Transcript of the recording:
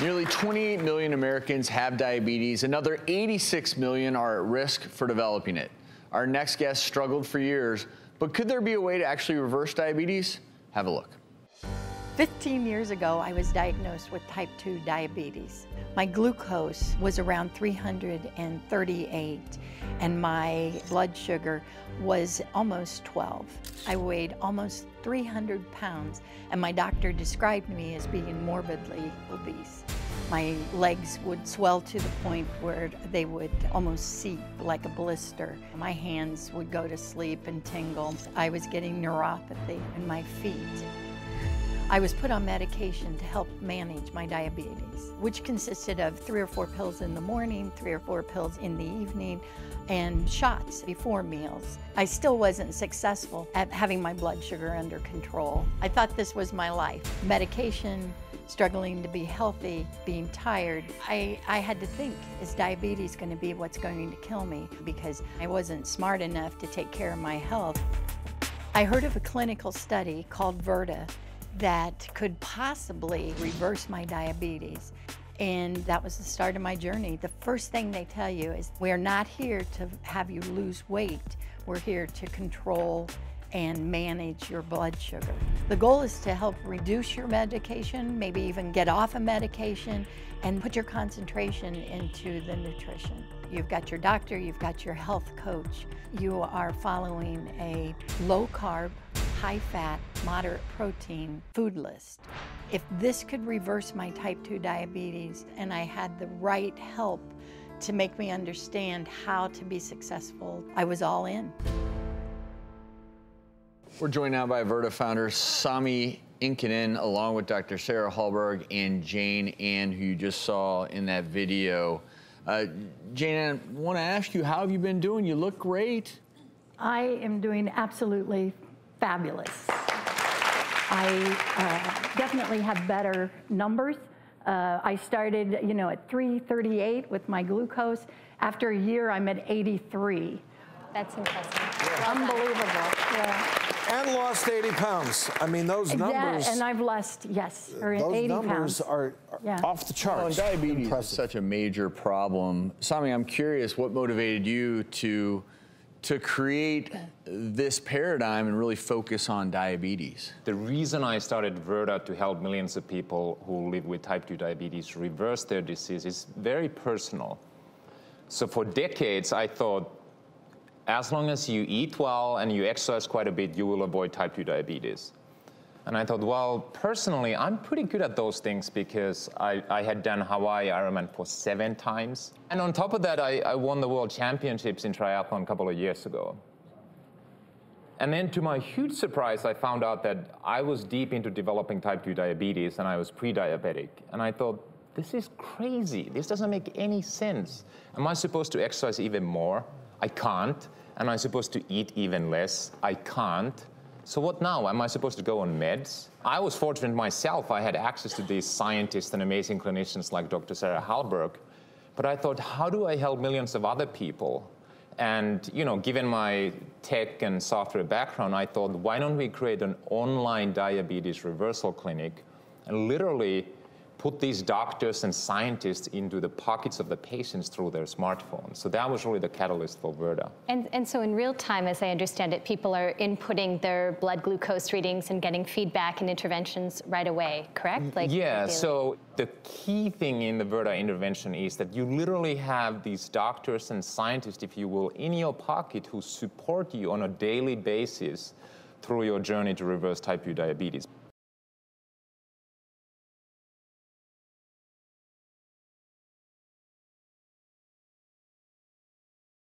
Nearly 28 million Americans have diabetes. Another 86 million are at risk for developing it. Our next guest struggled for years, but could there be a way to actually reverse diabetes? Have a look. 15 years ago, I was diagnosed with type 2 diabetes. My glucose was around 338, and my blood sugar was almost 12. I weighed almost 300 pounds, and my doctor described me as being morbidly obese. My legs would swell to the point where they would almost seep like a blister. My hands would go to sleep and tingle. I was getting neuropathy in my feet. I was put on medication to help manage my diabetes, which consisted of three or four pills in the morning, three or four pills in the evening, and shots before meals. I still wasn't successful at having my blood sugar under control. I thought this was my life. Medication, struggling to be healthy, being tired. I, I had to think, is diabetes going to be what's going to kill me? Because I wasn't smart enough to take care of my health. I heard of a clinical study called Virta that could possibly reverse my diabetes. And that was the start of my journey. The first thing they tell you is we're not here to have you lose weight. We're here to control and manage your blood sugar. The goal is to help reduce your medication, maybe even get off a medication, and put your concentration into the nutrition. You've got your doctor, you've got your health coach. You are following a low carb, high fat, moderate protein food list. If this could reverse my type 2 diabetes and I had the right help to make me understand how to be successful, I was all in. We're joined now by Virta founder Sami Inkinen, along with Dr. Sarah Hallberg and Jane Ann, who you just saw in that video. Uh, Jane, Ann, I want to ask you, how have you been doing? You look great. I am doing absolutely fabulous. I uh, definitely have better numbers. Uh, I started, you know, at 338 with my glucose. After a year, I'm at 83. That's impressive. Yeah. Unbelievable. Yeah. And lost 80 pounds. I mean, those numbers. Yeah, and I've lost, yes, or those 80 numbers pounds. are, are yeah. off the charts. Well, diabetes Impressive. is such a major problem. Sami, I'm curious, what motivated you to to create this paradigm and really focus on diabetes? The reason I started Virta to help millions of people who live with type 2 diabetes reverse their disease is very personal. So for decades, I thought as long as you eat well and you exercise quite a bit, you will avoid type 2 diabetes. And I thought, well, personally, I'm pretty good at those things because I, I had done Hawaii Ironman for seven times. And on top of that, I, I won the world championships in triathlon a couple of years ago. And then to my huge surprise, I found out that I was deep into developing type 2 diabetes and I was pre-diabetic. And I thought, this is crazy. This doesn't make any sense. Am I supposed to exercise even more? I can't. Am I supposed to eat even less? I can't. So what now? Am I supposed to go on meds? I was fortunate myself. I had access to these scientists and amazing clinicians like Dr. Sarah Hallberg. But I thought, how do I help millions of other people? And you know, given my tech and software background, I thought, why don't we create an online diabetes reversal clinic and literally put these doctors and scientists into the pockets of the patients through their smartphones. So that was really the catalyst for Virta. And, and so in real time, as I understand it, people are inputting their blood glucose readings and getting feedback and interventions right away, correct? Mm, like yeah, so the key thing in the Virta intervention is that you literally have these doctors and scientists, if you will, in your pocket who support you on a daily basis through your journey to reverse type 2 diabetes.